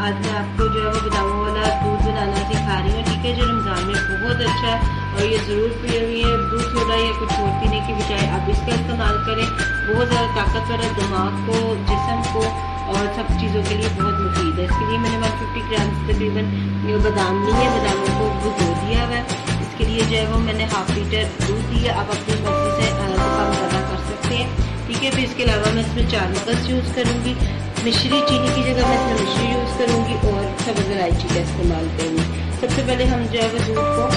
آج میں آپ کو جو ہے وہ باداموں والا دودھ بنانا سکھا رہی ہوں۔ ٹھیک ہے، جو رمضان میں بہت اچھا ہے اور یہ ضرور پیے ہوئی ہے۔ دودھ تھوڑا یا کچھ اور پینے کی بجائے آپ اس کا استعمال کریں۔ بہت زیادہ طاقتور ہے، دماغ کو، جسم کو اور سب چیزوں کے لیے بہت مفید ہے۔ اس کے لیے میں نے ون ففٹی گرام تقریباً بادام لی ہے باداموں کو بھگو دیا ہوا ہے۔ اس کے لیے جو ہے وہ میں نے ہاف لیٹر دودھ دیا۔ آپ اپنی مرضی سے کم زیادہ کر سکتے ہیں۔ ٹھیک ہے، پھر اس کے علاوہ میں اس میں چار مغز یوز کروں گی۔ مشری چینی کی جگہ میں اس میں مشری یوز کروں گی اور سبز الائچی کا استعمال کروں گی۔ سب سے پہلے ہم جو ہے وہ دودھ کو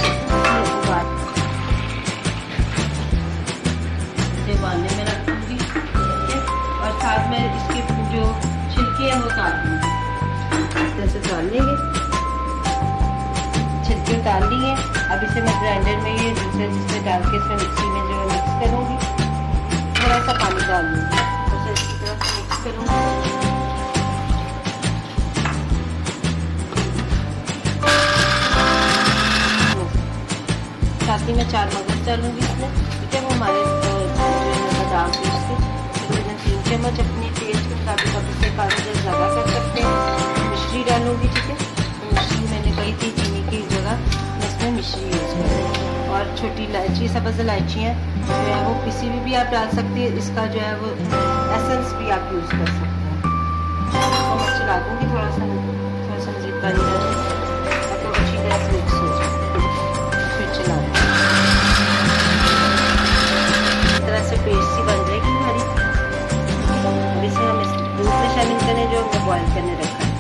ابالنے میں رکھ دوں گی اور ساتھ میں اس کے جو چھلکے ہیں وہ اتار دوں گی۔ اس طرح سے اتار لیں گے۔ چھلکے اتار لیے اب اسے میں گرائنڈر میں یہ دوسرے جس میں ڈال کے اس میں مکسی میں جو ہے مکس کروں گی۔ تھوڑا سا پانی ڈال دوں گی۔ ساتھ میں چار مغز ڈالوں گی اس میں ٹھیک ہے وہ ہمارے اچھا بادام پیسٹ سے تقریباً تین چمچ اپنی ٹیسٹ کے مطابق اب اس سے پانی جو زیادہ کر سکتے ہیں۔ مشری ڈالوں گی، ٹھیک ہے؟ مشری میں نے کہی تھی چینی کی جگہ میں اس میں مشری یوز کروں اور چھوٹی الائچی سبز الائچیاں جو ہے وہ کسی بھی بھی آپ ڈال سکتے ہیں۔ اس کا جو ہے وہ ایسنس بھی آپ یوز کر سکتے ہیں۔ تو میں چلا دوں گی تھوڑا سا تھوڑا سا مزید پانی ڈالوں بوائل کرنے رکھا ہے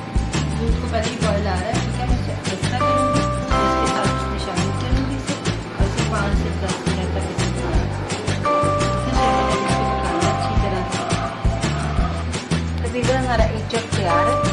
دودھ کو پہلے ہی بوائل آ رہا ہے ٹھیک ہے میں دستہ کروں گی اس کے ساتھ اس میں شامل کروں گی اسے اور اسے پانچ سے دس منٹ تک اسے اچھی طرح سے۔ تقریباً ہمارا ایک تیار ہے۔